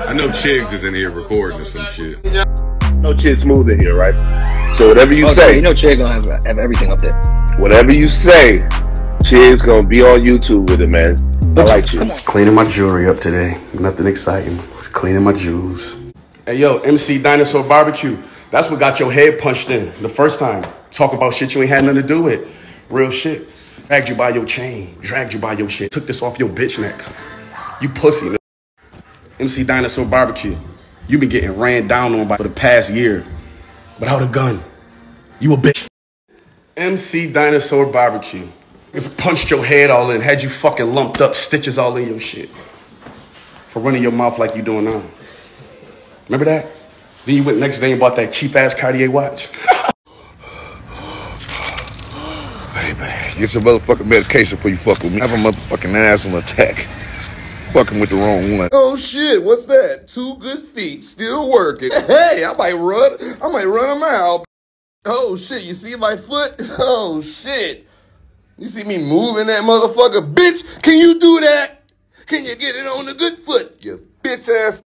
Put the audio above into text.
I know Chigs is in here recording or some shit. No shit smooth in here, right? So whatever you Oh, say, you know, Chig gonna have, have everything up there. whatever you say, Chig's gonna be on YouTube with it, man. I like you. Cleaning my jewelry up today. Nothing exciting. Just cleaning my jewels. Hey yo, MC Dinosaur Barbecue. That's what got your head punched in the first time. Talk about shit you ain't had nothing to do with. Real shit. Dragged you by your chain. Dragged you by your shit. Took this off your bitch neck. You pussy. MC Dinosaur Barbecue. You been getting ran down on by for the past year. Without a gun. You a bitch. MC Dinosaur Barbecue. Just punched your head all in. Had you fucking lumped up. Stitches all in your shit. For running your mouth like you doing now. Remember that? Then you went next day and bought that cheap ass Cartier watch. Man, get some motherfucking medication before you fuck with me. Have a motherfucking asthma attack. Fucking with the wrong one. Oh shit, what's that? Two good feet, still working. Hey, I might run. I might run them out. Oh shit, you see my foot? Oh shit. You see me moving that motherfucker? Bitch, can you do that? Can you get it on the good foot, you bitch ass